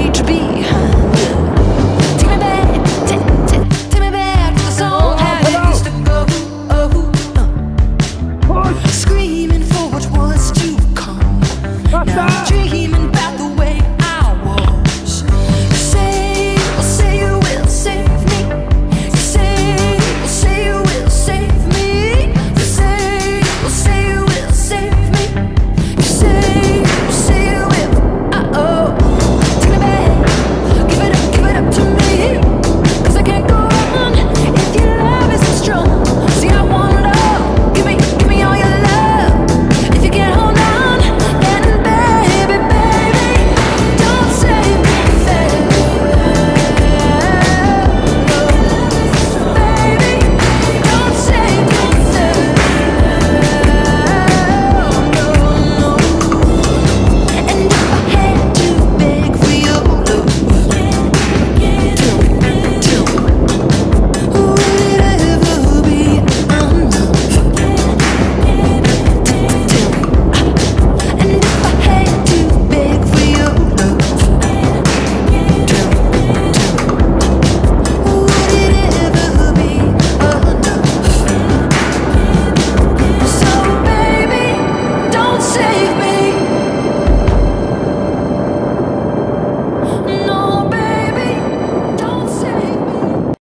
need to be